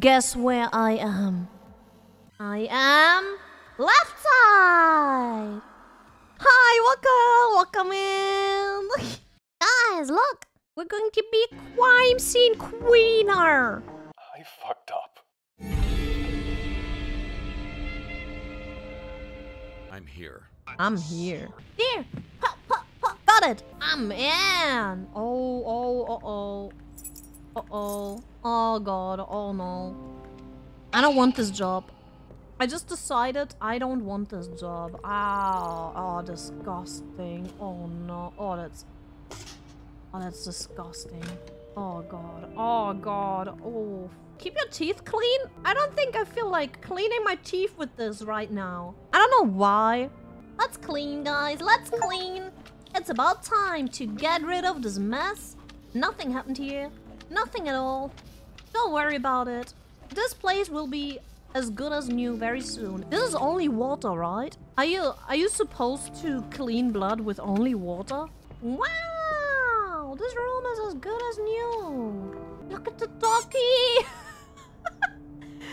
Guess where I am? I am left side. Hi, welcome, welcome in. Guys, look, we're going to be crime scene queener. I fucked up. I'm here. I'm here. There. Pop, pop, pop. Got it. I'm in. Oh, oh, uh oh. Oh. Oh god. Oh no. I don't want this job. I just decided I don't want this job. Ah, oh, disgusting. Oh no. Oh, that's. Oh, that's disgusting. Oh god. Oh god. Oh. Keep your teeth clean? I don't think I feel like cleaning my teeth with this right now. I don't know why. Let's clean, guys. Let's clean. It's about time to get rid of this mess. Nothing happened here. Nothing at all. Don't worry about it. This place will be as good as new very soon. This is only water, right? Are you are you supposed to clean blood with only water? Wow! This room is as good as new. Look at the doggy!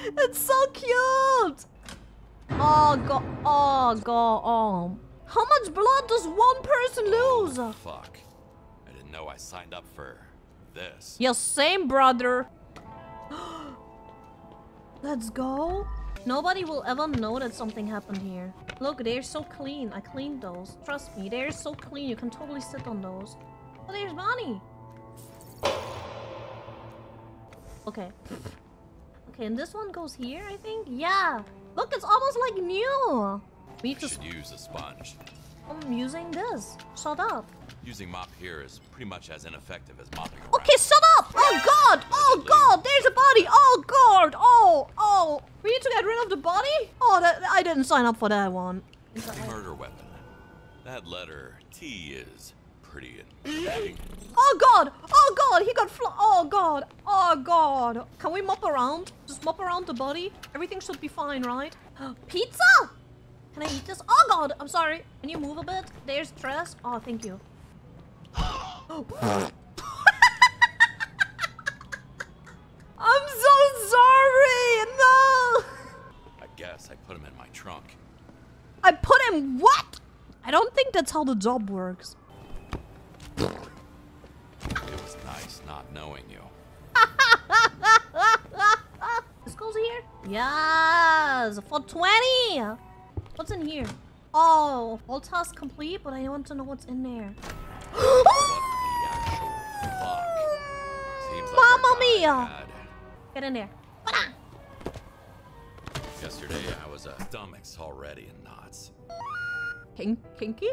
it's so cute! Oh god, oh god, oh. How much blood does one person lose? Fuck. I didn't know I signed up for this. Yeah, same brother. Let's go. Nobody will ever know that something happened here. Look, they're so clean. I cleaned those. Trust me, they're so clean. You can totally sit on those. Oh, there's Bonnie. Okay. Okay, and this one goes here, I think? Yeah. Look, it's almost like new. We to... Should use a sponge. I'm using this. Shut up. Using mop here is pretty much as ineffective as mopping around. Okay, shut up! Oh god! Oh god! There's a body! Oh god! Oh! Oh! We need to get rid of the body? Oh, that, I didn't sign up for that one. Murder weapon. That letter T is pretty intriguing. Oh god! Oh god! He got fl- Oh god! Oh god! Can we mop around? Just mop around the body? Everything should be fine, right? Pizza! Can I eat this? Oh god! I'm sorry. Can you move a bit? There's stress. Oh, thank you. I'm so sorry! No! I guess I put him in my trunk. I put him what? I don't think that's how the job works. It was nice not knowing you. This goes here? Yes! For 20! What's in here? Oh, all tasks complete, but I want to know what's in there. What the actual fuck? Seems like Mamma mia! Get in there. Yesterday I was a stomach's already in knots. Kink kinky?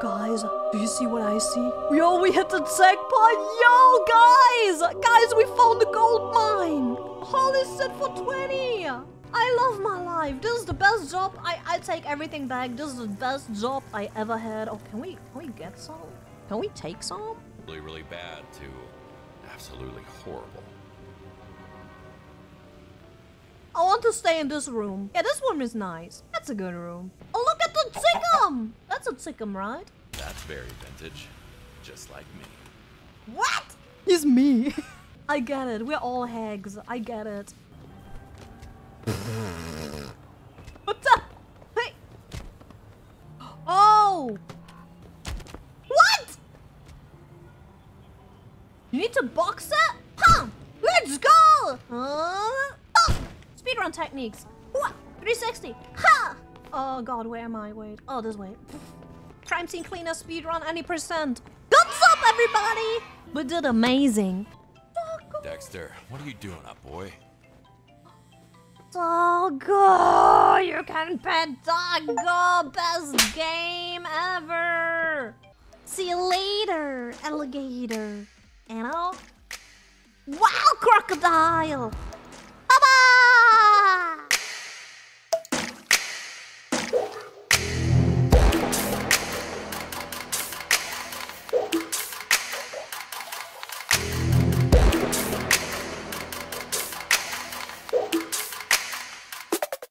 Guys, do you see what I see? Yo, we hit the jackpot! Yo, guys! Guys, we found the gold mine! Holy shit for 20! I love my life. This is the best job. I, I take everything back. This is the best job I ever had. Oh, can we can we get some? Can we take some? Really, really bad to absolutely horrible. I want to stay in this room. Yeah, this room is nice. That's a good room. Oh, look at the chicken! That's a chicken, right? That's very vintage. Just like me. What? It's me. I get it. We're all hags. I get it. what the? Hey. Oh. What? You need to box it? Huh. Let's go. Oh. Speedrun techniques. What? 360. Ha. Oh god, where am I? Wait. Oh, this way. Crime scene cleaner speedrun any percent. Guns up, everybody! We did amazing. Dexter, what are you doing up, boy? Doggo, you can pet Doggo, best game ever. See you later, alligator. You know? Wow, crocodile!